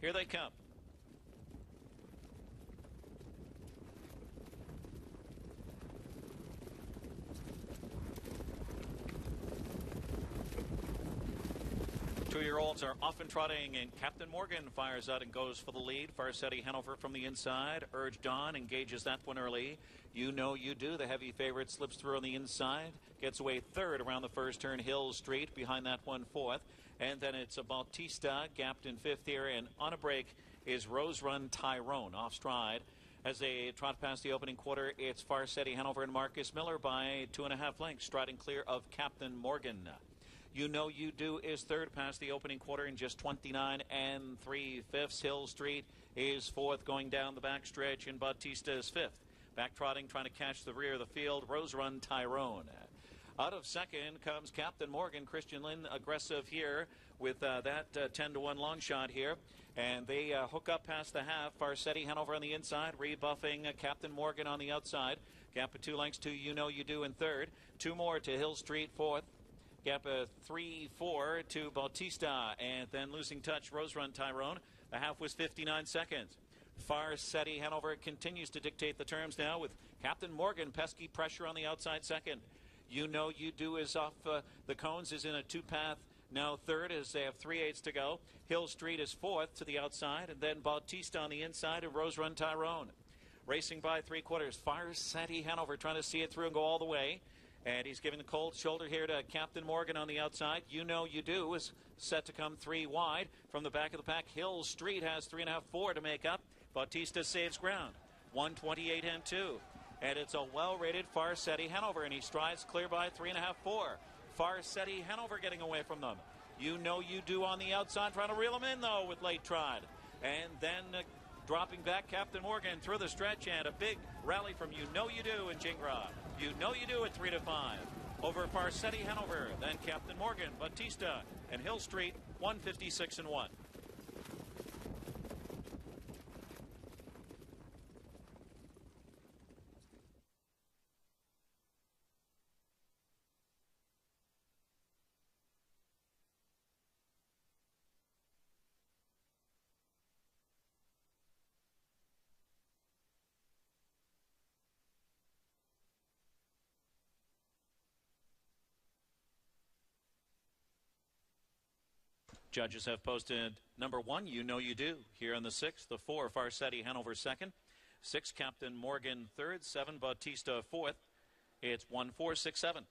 Here they come. Two-year-olds are often trotting, and Captain Morgan fires out and goes for the lead. Farsetti Hanover from the inside. Urged on, engages that one early. You know you do. The heavy favorite slips through on the inside, gets away third around the first turn, Hill Street. Behind that one, fourth. And then it's a Bautista, gapped in fifth here. And on a break is Rose Run Tyrone off stride. As they trot past the opening quarter, it's Farsetti Hanover and Marcus Miller by two and a half lengths, striding clear of Captain Morgan. You Know You Do is third past the opening quarter in just 29 and three fifths. Hill Street is fourth going down the backstretch, and Bautista is fifth. Back trotting, trying to catch the rear of the field. Rose Run Tyrone. Out of second comes Captain Morgan. Christian Lynn aggressive here with uh, that uh, 10 to 1 long shot here. And they uh, hook up past the half. Farsetti Hanover on the inside, rebuffing uh, Captain Morgan on the outside. Gap of two lengths to You Know You Do in third. Two more to Hill Street fourth. Of 3 4 to Bautista, and then losing touch, Rose Run Tyrone. The half was 59 seconds. Farsetti Hanover continues to dictate the terms now with Captain Morgan pesky pressure on the outside second. You know you do is off uh, the cones is in a two path now third as they have three eighths to go. Hill Street is fourth to the outside, and then Bautista on the inside of Rose Run Tyrone. Racing by three quarters. Farsetti Hanover trying to see it through and go all the way. And he's giving the cold shoulder here to Captain Morgan on the outside. You know you do is set to come three wide from the back of the pack. Hill Street has three and a half, four to make up. Bautista saves ground. 128 and two. And it's a well-rated Farsetti Hanover, and he strides clear by three and a half, four. Farsetti Hanover getting away from them. You know you do on the outside, trying to reel him in though with late trod. And then uh, dropping back Captain Morgan through the stretch and a big rally from You Know You Do in Gingras. You Know You Do at 3 to 5. Over Farsetti Hanover, then Captain Morgan, Bautista, and Hill Street, 156 and 1. Judges have posted number one, You Know You Do, here in the sixth. The four, Farsetti Hanover second. Six, Captain Morgan third. Seven, Bautista fourth. It's one, four, six, seven.